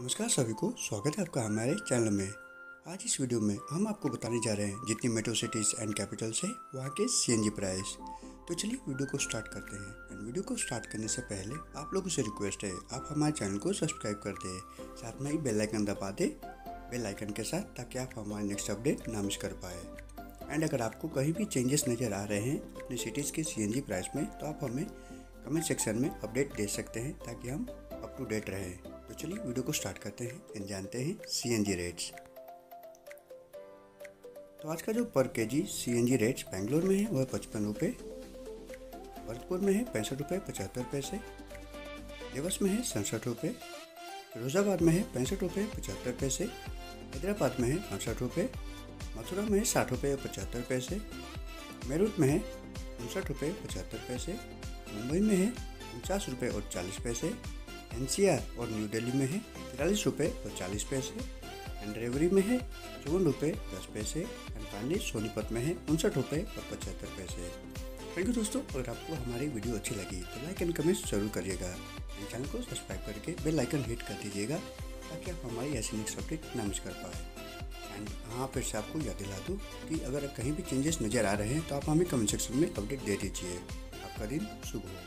नमस्कार सभी को, स्वागत है आपका हमारे चैनल में। आज इस वीडियो में हम आपको बताने जा रहे हैं जितनी मेट्रो सिटीज़ एंड कैपिटल्स है, वहाँ के सीएनजी प्राइस तो चलिए वीडियो को स्टार्ट करते हैं। एंड वीडियो को स्टार्ट करने से पहले आप लोगों से रिक्वेस्ट है, आप हमारे चैनल को सब्सक्राइब कर दें, साथ में ही बेलाइकन दबा दें बेलाइकन के साथ, ताकि आप हमारे नेक्स्ट अपडेट ना मिस कर पाए। एंड अगर आपको कहीं भी चेंजेस नज़र आ रहे हैं अपने सिटीज़ के सीएनजी प्राइस में तो आप हमें कमेंट सेक्शन में अपडेट दे सकते हैं, ताकि हम अप टू डेट रहें। चलिए वीडियो को स्टार्ट करते हैं एंड जानते हैं सीएनजी रेट्स तो आज का जो पर के जी सी रेट्स बेंगलोर में है, वह पचपन रुपये भरतपुर में है पैंसठ रुपये पचहत्तर पैसे, देवस में है सड़सठ रुपये फिरोजाबाद में है पैंसठ रुपये पचहत्तर पैसे, हैदराबाद में है अड़सठ रुपये मथुरा में है साठ रुपये पचहत्तर पैसे, मेरठ में है उनसठ रुपये पचहत्तर पैसे, मुंबई में है उनचास रुपये और चालीस पैसे एनसीआर और न्यू दिल्ली में है तिरालीस रुपये और चालीस पैसे, एंड रेवरी में है, चौवन रुपये दस पैसे, एंड फाइनली सोनीपत में है, उनसठ रुपये और पचहत्तर पैसे। थैंक यू दोस्तों, अगर आपको हमारी वीडियो अच्छी लगी तो लाइक एंड कमेंट ज़रूर करिएगा। चैनल को सब्सक्राइब करके बेल आइकन हिट कर दीजिएगा, ताकि आप हमारी ऐसी नेक्स्ट अपडेट ना मिस कर पाए। एंड हाँ फिर से आपको याद दिला दूँ कि अगर कहीं भी चेंजेस नज़र आ रहे हैं तो आप हमें कमेंट सेक्शन में अपडेट दे दीजिए। आपका दिन शुभ हो।